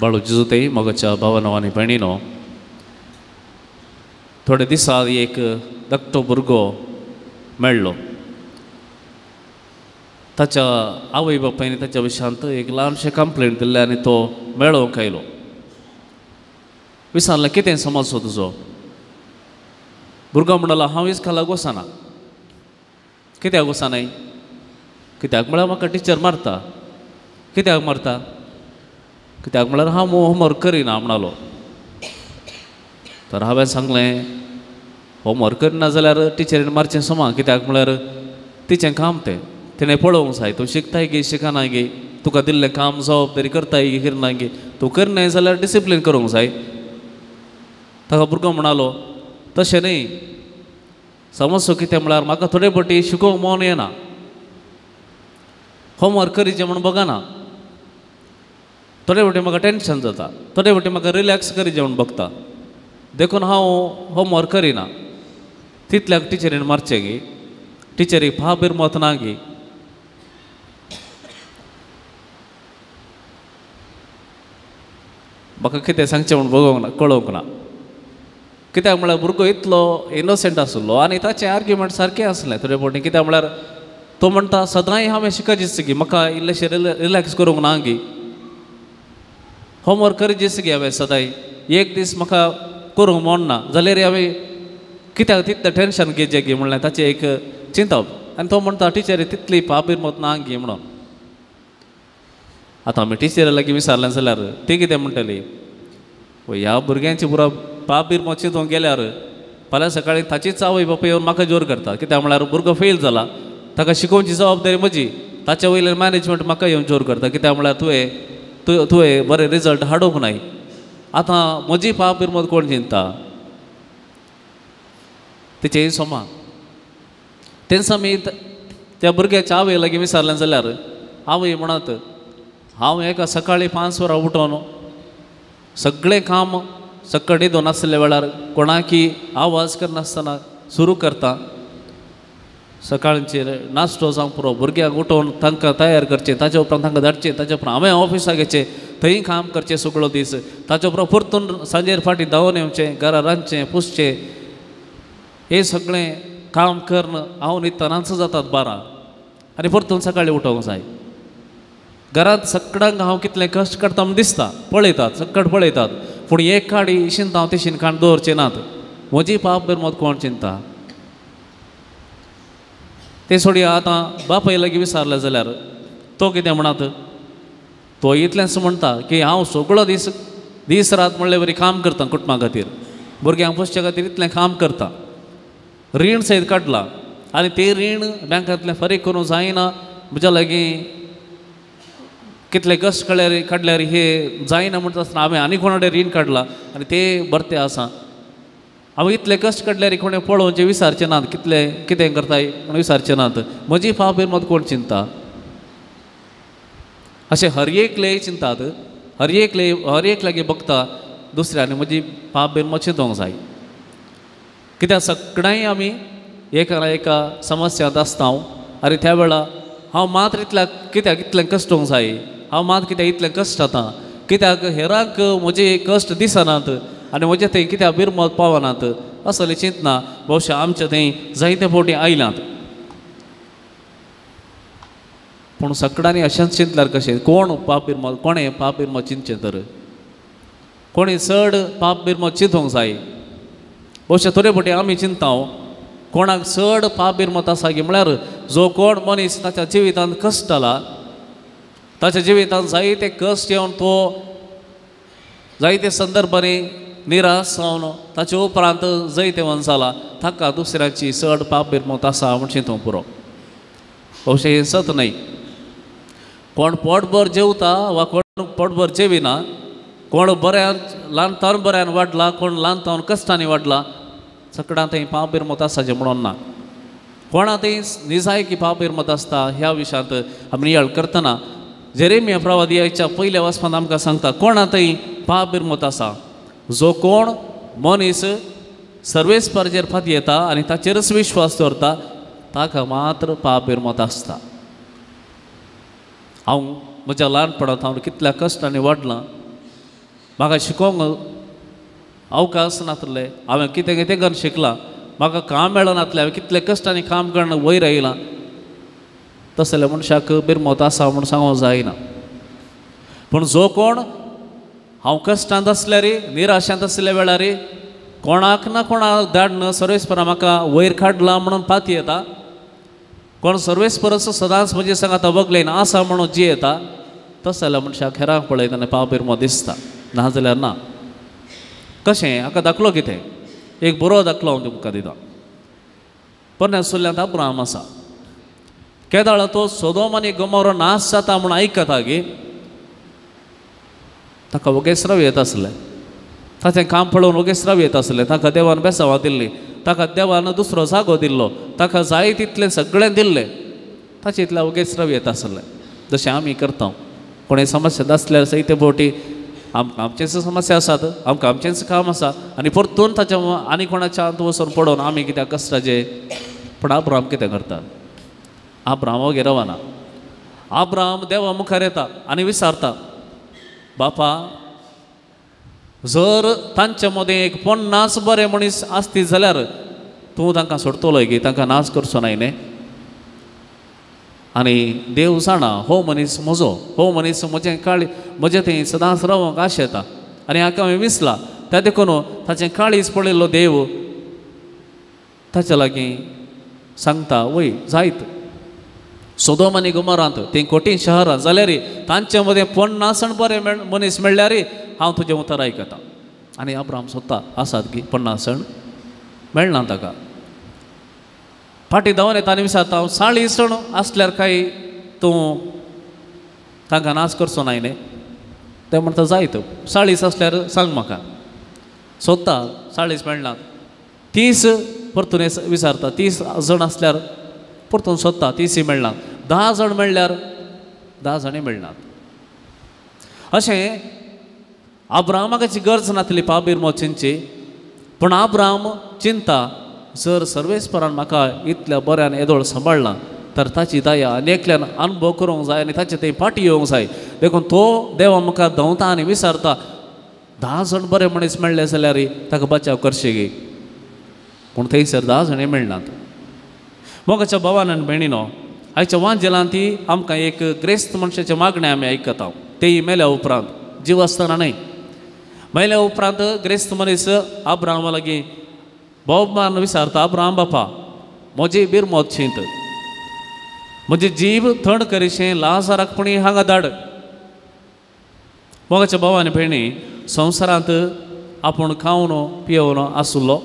बाळू जिजुताई मोगाच्या भावानो आनी भयणीनो थोडे दिसा एक धाकटो भुरगो मेळ्ळो ताच्या आवय बापायनी ताच्या विशांत एक ल्हानशें कंप्लेंट दिल्लें आनी तो मेळोवंक आयलो विचारलें कितें समस्या तुजो भुरगो म्हणलो हांव वीस खाला गोसाना कित्याक गोसानाय कित्याक म्हळ्यार म्हाका टिचर मारता कित्याक मारता कित्याक म्हळ्यार हांव होमवर्क करिना म्हणालो. तर हांवें सांगलें होमवर्क करिना जाल्यार टिचरीन मारचें समा कित्याक म्हळ्यार तिचें काम तें. तिणें पळोवंक जाय तूं शिकताय गे शिकना गे? तुका दिल्लें काम जबाबदारी करताय गे करना गे? तूं करनाय जाल्यार डिसिप्लीन करूंक जाय. ताका भुरगो म्हणालो तशें न्ही समस्या कितें म्हळ्यार म्हाका थोडे फावटी शिकोवंक मोन येना. होमवर्क करीचें म्हूण बगना थोडे फावटी म्हाका टेन्शन जाता. थोडे फावटी म्हाका रिलॅक्स करी जेवण बघता. देखून हांव होमवर्क करिना तितल्याक टिचरीन मारचें गे. टिचरीक फाबीर मत ना गे. म्हाका कितें सांगचें म्हूण बगोवंक ना कळोवंक ना. कित्याक म्हळ्यार भुरगो इतलो इनोसंट आसलो आनी ताचें आर्ग्युमेंट सारकें आसलें थोडे फावटी कित्याक म्हळ्यार तो म्हणटा सदांय हांवें शिकत दिसता गी. म्हाका इल्लेशें रिलॅक्स करूंक ना गी. होमवर्क करीत दिसता गी हांवें सदांय एक दीस म्हाका करूंक मोडना जाल्यार हांवें कित्याक तितलें टेन्शन घेजें घे म्हणलें ताचें एक चिंतप आनी तो म्हणटा टिचरी तितली पाबीर मत ना गी म्हणून. आतां आमी टिचरी लागीं विचारलें जाल्यार ती कितें म्हणटली ह्या भुरग्यांची पुरो पाबीर मत चिंतूंक गेल्यार फाल्यां सकाळीं ताचीच आवय बापूय येवन म्हाका जोर करता कित्याक म्हळ्यार भुरगो फेल जाला ताका शिकोवची जबाबदारी म्हजी ताच्या वयल्यान मॅनेजमेंट म्हाका येवन जोर करता कित्याक म्हळ्यार तुवें तु तुवें बरें रिजल्ट हाडूंक नाय आतां म्हजी पाप मत कोण चिंता तेचे सोमा. तेन्ना आमी त्या भुरग्याच्या आवय लागीं विचारलें जाल्यार आवय म्हणत हांव एका सकाळीं पांच वरां उठोन. सगळें काम सक्कडी दोन आसले वेळार कोणाकी आवाज करनासतना सुरू करता. सकाळचे नाश्तो जावंक पुरो भुरग्यांक उठोवन तांकां तयार करचें ताचे उपरांत तांकां धाडचें ताचे उपरांत हांवें ऑफिसाक येचें थंय काम करचें सगळो दीस. ताचे उपरांत परतून सांजेर फाटीं धांवन येवचें घरा रांदचें पुसचें. हें सगळें काम करून हांव न्हिदतनाच जातात बारा. आनी परतून सकाळीं उठोवंक जाय. घरांत सगळ्यांक हांव कितलें कश्ट करता म्हूण दिसता. पळयतात सगळ पळयतात. पूण एक काडी इशिंत हांव तशीं काण दवरचें नात म्हजी पाप बीर मत कोण चिंता? ते सोडी आतां बापाय लागीं विचारलें जाल्यार तो कितें म्हणत? तो इतलेंच म्हणटा की हांव सगळो दीस दीस रात म्हणले बरी काम करता कुटुंबा खातीर. भुरग्यांक पोसच्या खातीर इतलें काम करता. रीण सयत काडलां आनी तें रीण बँकांतलें फारीक करूं जायना. म्हज्या लागीं कितले कश्ट काडल्यार काडल्यार हे जायना म्हणटा आसतना हांवें आनी कोणा कडेन रीण काडलां आनी तें बरतें आसा. हांव इतले कश्ट काडल्यार कोणें पळोवचें विसारचे नात कितले कितें करताय? म्हण विसारचे नात म्हजी फाबीर मत कोण चिंता? अशें हर एक लय चिंतात. हर एक लय हर एक लागीं बघता दुसऱ्यान म्हजी पाबीर मत चिंतोंक जाय. कित्याक सगळ्यांय आमी एका ना एका समस्यांत आसता हांव त्या वेळा हांव मात्र इतल्याक कित्याक इतलें कश्टोंक जाय. हांव मात कित्याक इतलें कश्ट जाता. कित्याक हेरांक म्हजे कश्ट दिसनात. आनी म्हजे थंय कित्याक बिरमत पावनात. असलें चिंतना भोवशा आमच्या थंय जायते फावटी आयलात पूण सगळ्यांनी अशेंच चिंतल्यार कशें कोण पाप बिरमत कोणें पाप बिरमत चिंतचें तर? कोणी चड पाप बिरमत चिंतूंक जाय? अशें थोडे फावटी आमी चिंता कोणाक चड पाप बिरमत आसा की म्हळ्यार जो कोण मनीस ताच्या जिवितांत कश्ट जाला ताच्या जिवितांत जायते कश्ट येवन तो जायते संदर्भांनी निराश जावन ताचे उपरांत जैते वन जाला ताका दुसऱ्याची चड पाप बिरमत आसा म्हण चिंतूंक पुरो. अशें हें सत न्हय कोण पोटभर जेवता वा कोण पोटभर जेविना कोण बऱ्यान ल्हानतावन बऱ्यान वाडला कोण ल्हानतावन कश्टांनी वाडला सगळ्यांत थंय पाप बिरमत आसाचें म्हणून ना. कोणा थंय निजाय की पाप बिरमत आसता ह्या विशयांत आमी याळ करतना जेरेमी प्रवादियाच्या पयल्या वचपांत आमकां सांगता कोणा थंय पाप बिरमत आसा जो कोण मनीस सर्वेस्पराचेर फात येता आनी ताचेरच विश्वास दवरता ताका मात्र पाप बिरमत आसता हांव म्हज्या ल्हानपणांत हांव कितल्या कश्टांनी वाडलां म्हाका शिकोवंक अवकाश नासले हांवें कितें कितें करून शिकलां म्हाका काम मेळनासलें हांवें कितले कश्टांनी काम करून वयर आयलां तसल्या मनशाक बिरमत आसा म्हूण सांगूंक जायना. पूण जो कोण हांव कश्टांत रे निराशांत आसल्या वेळार कोणाक ना कोणाक धाडन सर्वेस्परा म्हाका वयर काडला म्हणून पाती येता. कोण सर्वेस्परस सदांच म्हजे सांगात ना आसा म्हणून जी येता तस जाल्यार मनशाक हेरांक पळयतना पाव मो दिसता. ना जाल्यार ना. कशें? हाका दाखलो कितें? एक बरो दाखलो हांव तुमकां दिता. पण आपूण अब्राम आसा. केदाळा तो सोदोम आनी गमोरो नाश जाता म्हूण आयकता गे ताका ओगेसराव येत आसलें ताचें काम पळोवन ओगेसराव येत आसलें ताका देवान बेसांवां दिल्ली. ताका देवान दुसरो जागो दिल्लो. ताका जाय तितलें सगळें दिल्लें. ताचे इतलें ओगेसराव येत आसलें जशें आमी करता. कोणें समस्या नासल्यार सैते भोवटी आमकां आमचेच समस्या आसात आमकां आमचेंच काम आसा आनी परतून ताच्या आनी कोणाच्या आंत वचून पडोवन आमी कित्याक कश्टाचे पूण आब्राम कितें करता आब्राम वगैरे आब्राम देवा मुखार येता आनी विचारता बापा जर तांच्या मदें एक पन्नास बरे मनीस आसती जाल्यार तूं तांकां सोडतलो गे तांकां नाच करचो न्हय न्ही आनी देव जाणा हो मनीस म्हजो हो मनीस म्हजें काळी म्हजें थंय सदांच रावंक आश येता. आनी हाका हांवें विसला त्या देखून हो, ताचें काळीज पडिल्लो देव ताच्या लागीं सांगता वय जायत. सोदोम आनी गुमारांत तें कोटीं शहरां जाल्यार तांचे मदें पन्नासण बरे मेळ मनीस मेळ्ळ्यार हांव तुजें उतर आयकतां आनी अब्राम सोदता आसात गी पन्नासण मेळना ताका फाटी धांवन येता आनी विचारता हांव साळी सण आसल्यार काय तूं तांकां नाच करचो नाय न्ही ते म्हणटा जायत साळीस आसल्यार सांग म्हाका सोदता साळीस मेळना तीस परतून विचारता तीस जण आसल्यार परतून सोदता ती सी मेळनात धा जण मेळ्ळ्यार धा जाणी मेळनात अशें आब्रामाकाची गरज नासली पाबीर मोचींची. पूण आब्राम चिंता जर सर्वेस्परान म्हाका इतल्या बऱ्यान येदोळ सांबाळना तर ताची दया आनी अनुभव करूंक जाय आनी ताचे थंय फाटी येवंक जाय. देखून तो देवा मुखार धंवता आनी विसारता धा जण बरे मनीस मेळ्ळे जाल्यार ताका बचाव करचे गे पूण थंयसर धा जाणी मेळनात मोगाच्या भावान आनी भयणीनो आयच्या वांजेलांत ती आमकां एक ग्रेस्त मनशाचे मागणे आमी आयकता तेय मेल्या उपरांत जीव आसतना न्हय मेल्या उपरांत ग्रेस्त मनीस आब्रामा लागीं भोवमान विचारता आब्राम बापा म्हजी बीर मोत शींत म्हजी जीव थंड करीशें लाजाराक पूण हांगा धाड मोगाच्या भावान भयणी संवसारांत आपूण खावन पियेवन आसुल्लो.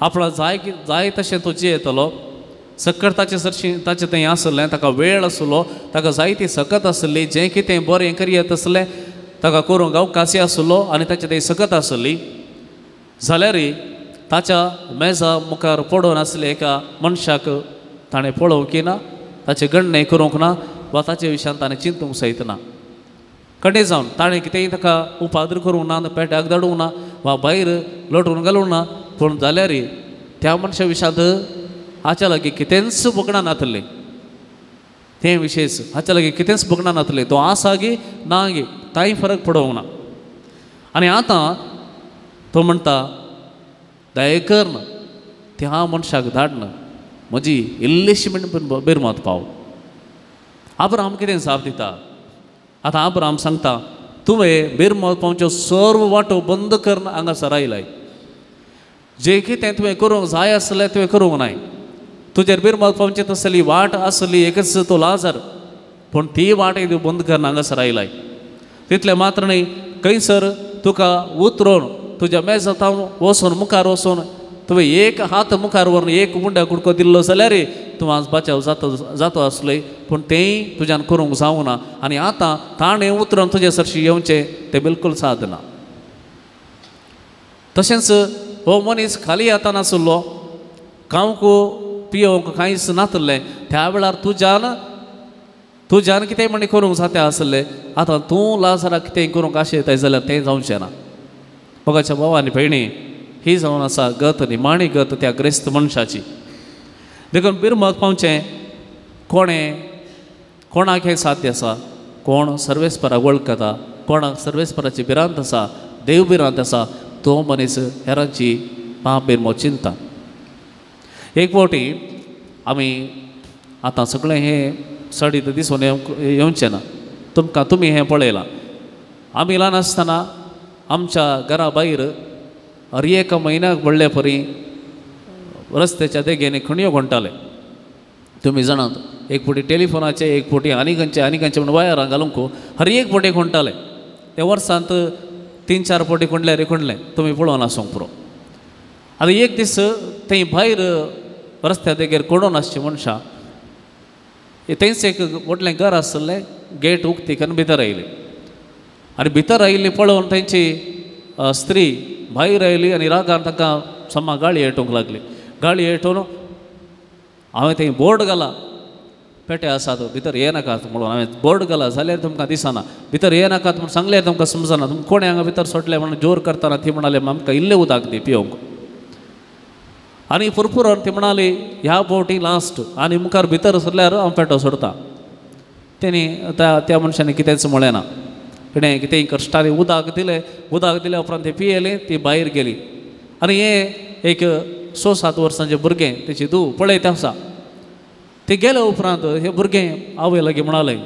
आपणा जाय की जाय तशें तो जियेतलो. सकट ताचे सरशी ताचें थंय आसलें ताका वेळ आसलो ताका जायती सकत आसली जें कितें बरें करियत आसलें ताका करूंक अवकाशी आसलो आनी ताचे थंय सकत आसली जाल्यारय ताच्या मेजा मुखार पडून आसले एका मनशाक ताणें पळोवंक ना ताचें गणणें करूंक ना वा ताचे विशयान ताणें चिंतूंक सयत ना कडेन जावन ताणें कितेंय ताका उपाद्र करूंक ना पेट्याक धाडूंक ना वा भायर लटून घालूंक ना पूण जाल्यारय त्या मनशा विशयांत हाच्या लागीं कितेंच बगणा नातलें ते विशयच हाच्या लागीं कितेंच बगणा नातलें तो आसा गे ना गे कांय फरक पडोवंक ना आनी आतां तो म्हणटा दयेकर्न त्या मनशाक धाड ना म्हजी इल्लीशी म्हणून बिरमत पाव आब्राम कितें जाप दिता आतां आब्राम सांगता तुवें बिरमत पावच्यो सर्व वाटो बंद करून हांगासर आयलाय जें कितें तुवें करूंक जाय आसलें तुवें करूंक नाय तुजेर बिरमत पावची तसली वाट आसली एकच तो लाजार. पूण ती वाट बंद करून हांगासर आयलाय तितलें मात्र न्ही खंयसर तुका उतरून तुज्या मेजांत वचून मुखार वचून तुवें एक हात मुखार व्हरून एक उंड्या कुडको दिल्लो जाल्यार तूं आज बचाव जातो जातो आसलोय पूण तेंय तुज्यान करूंक जावंक ना. आनी आतां ताणें उतरोन तुजे सरशी येवचें तें बिलकुल साद ना. तशेंच हो मनीस खाली हातान आसलो खावंक पियोवंक कांयच नासलें त्या वेळार तुज्यान तुज्यान कितेंय म्हणी करूंक जाता आसलें आतां तूं लाजाराक कितेंय करूंक आशयताय जाल्यार तें जावचें ना मोगाच्या भावानी भयणी ही जावन आसा गत निमाणी गत त्या ग्रेस्त मनशाची। देखून बिरमत पावचें कोणें कोणाक हें साध्य आसा कोण सर्वेस्परा वळखता? कोणाक सर्वेस्पराची भिरांत आसा देव बिरांत आसा तो मनीस हेरांची पाप बिरमो चिंता। एक फावटी आमी आतां सगळें हें सडीत दिसून येवंक येवचें ना. तुमकां तुमी हें पळयलां आमी ल्हान आसतना आमच्या घरा भायर हर एक म्हयन्याक पडले परी रस्त्याच्या देगेनी खणयो घोंटाले तुमी जाणात एक फावटी टेलिफोनाचे एक फावटी आनी खंयचे आनी खंयचे म्हणून वायरां घालूंक हर एक फावटी खणटाले ते वर्सांत तीन चार फावटी खणले रे खणले तुमी पळोवन आसूंक पुरो आतां एक दीस थंय भायर रस्त्या देगेर कोडून आसची मनशां थंयच एक व्हडलें घर आसलें गेट उक्तीक आनी भितर आयली आनी भितर आयिल्ली पळोवन थंयची स्त्री भायर आयली आनी रागान ताका समा गाळी हेटूंक लागली गाळी हेटोवन हांवें थंय बोर्ड घाला पेटे आसात भितर येनाकात म्हणून हांवें बोर्ड घाला जाल्यार तुमकां दिसना भितर येनाकात म्हूण सांगल्यार तुमकां समजना तुमकां कोणें हांगा भितर सोडलें म्हणून जोर करतना ती म्हणाले आमकां इल्लें उदक दी पियोंक आनी फुरफुरोन ती म्हणाली ह्या फावटी लास्ट आनी मुखार भितर सरल्यार हांव पेटो सोडता. तेणी त्या त्या मनशांनी कितेंच म्हळें ना. तिणें कितेंय कश्टांनी उदक दिलें उदक दिल्या उपरांत ती पियेली ती भायर गेली. आनी हें एक स सात वर्सांचें भुरगें तेची धूव पळयता आसा ते गेले उपरांत हें भुरगें आवय लागीं म्हणालें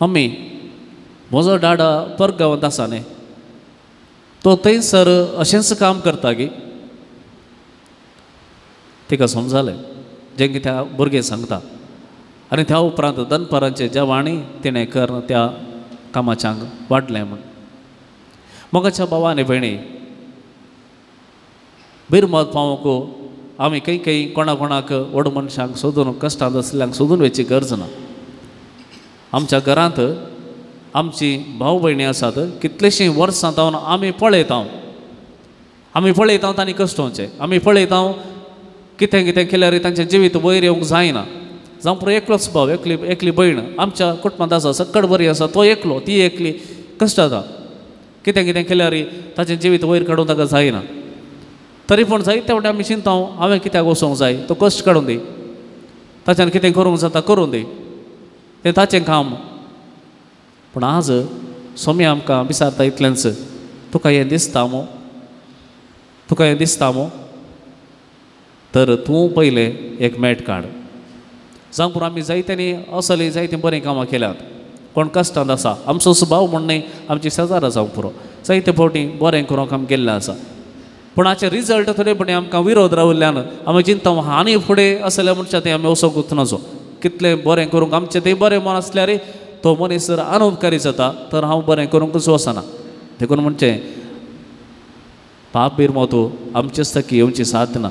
मम्मी म्हजो डाडा परगांवांत आसा न्ही तो थंयसर अशेंच काम करता गी. तिका समजालें. जें कितें त्या भुरगें सांगता. आनी त्या उपरांत दनपरांचे जेवाणी तिणें कर त्या कामाच्यांक वाडलें म्हण. मोगाच्या भावा आनी भयणी बिरमत पावोंक आमी खंय खंय कोणा कोणाक व्हड मनशांक सोदून कश्टांत आसल्यांक सोदून वेची गरज ना. आमच्या घरांत आमची भाव भयणी आसात कितलेशीं वर्सां जावन आमी पळयता आमी पळयता तांणी कश्टोवचें आमी पळयता कितें कितें केल्यार तांचें जिवीत वयर येवंक जायना. जावं पुरो एकलोच भाव एकली एकली भयण आमच्या कुटुंबांत आसा सक्कड बरी आसा तो एकलो ती एकली. कश्ट जाता कितें कितें केल्यार ताचें जिवीत वयर काडूंक ताका जायना. तरी पूण जायते फावटी आमी चिंता हांवें कित्याक वचूंक जाय? तो कश्ट काडून दी. ताच्यान कितें करूंक जाता करून दी. तें ताचें काम. पूण आज सोमी आमकां विचारता इतलेंच तुका हें दिसता मो? तुका हें दिसता मो? तर तूं पयलें एक मेट काड जावं पूण आमी जायत्यांनी असली जायतीं बरीं कामां केल्यात. कोण कश्टांत आसा आमचो स्वभाव म्हण न्ही आमची शेजारा जावं पुरो जायते फावटी बरें करूंक आमी गेल्लें आसा पूण हाचे रिजल्ट थोडे फावटी आमकां विरोध रावल्ल्यान आमी चिंता आनी फुडें असल्या मनशां तें आमी वचोंक नजो कितलें बरें करूंक आमचें तें बरें मन आसल्यार तो मनीस जर अनुपकारी जाता तर हांव बरें करूंकच वचना देखून म्हणचें पाप बिरमो तूं आमचे थकी येवची साधना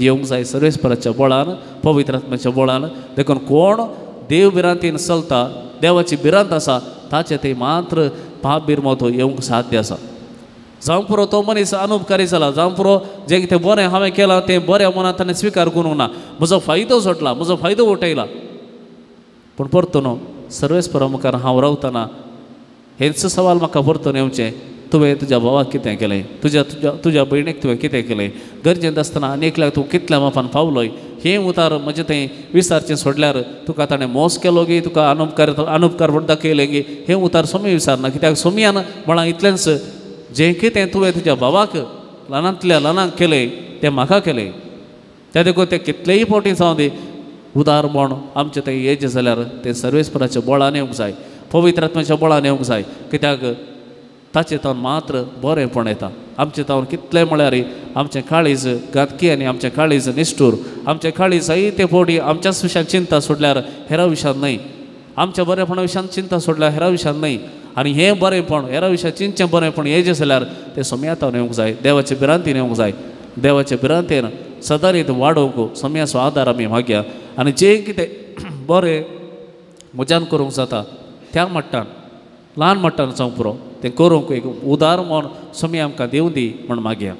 येवंक जाय सर्वेस्पराच्या बळान पवित्रात्म्याच्या बळान देखून कोण देव बिरांतीन चलता देवाची भिरांत आसा ताचे ते मात्र पाप बिरमोतो येवंक साध्य आसा जावं पुरो तो मनीस अनुपकारी जाला जावं पुरो जें कितें बरें हांवें केलां तें बऱ्या मनांत ताणें स्विकार करूंक ना म्हजो फायदो सोडला म्हजो फायदो उठयला पूण परतून सर्वेस्परा मुखार हांव रावतना हेच सवाल म्हाका परतून येवचें तुवें तुज्या भावाक कितें केलें? तुज्या तुज्या तुज्या भयणीक तुवें कितें केलें? गरजेंत आसतना आनी एकल्याक तूं कितल्या मापान पावलोय हें उतार म्हजें तें विसारचें सोडल्यार तुका ताणें मोस केलो गी तुका अनुपकार अनुपकार म्हणटा केले गी हें उतार सोमी विसारना. कित्याक सोमयान म्हणा इतलेंच जें कितें तुवें तुज्या भावाक ल्हानांतल्या ल्हानांक केलें तें म्हाका केलें. त्या देखून तें कितलेय फावटी जावं दी. उदार म्हण आमचें तें हेजें जाल्यार तें सर्वेस्पराच्या बळान येवंक जाय. पवित्रात्म्याच्या बळान येवंक जाय. कित्याक ताचे तावन मात्र बरेंपण येता. आमचें तावन कितलें म्हळ्यार आमचें काळीज गातकी आनी आमचें काळीज निश्ठूर आमचें काळीज जायते फावटी आमच्याच विशयान चिंता सोडल्यार हेरा विशयान न्हय. आमच्या बरेपणा विशयान चिंता सोडल्यार हेरा विशयान न्हय. आनी हें बरेंपण हेरा विशयान चिंतचें बरेंपण हेजें जाल्यार तें सोम्यातावन येवंक जाय देवाचे भिरांतीन येवंक जाय. देवाचे बिरांतेन सदारीत वाडोवंक सोम्याचो आदार आमी मागया आनी जें कितें बरें म्हज्यान करूंक जाता त्या मट्टान ಲಾನ್ ಮಟ್ಟನ ಸಂಪುರ ತೆಂಕೋರೋಂಕು ಈಗ ಉದಾರ ಮೌನ ಸಮಯ ಅಂಕ ದೇವುಂದಿ ಮಣ ಮಾಗ್ಯ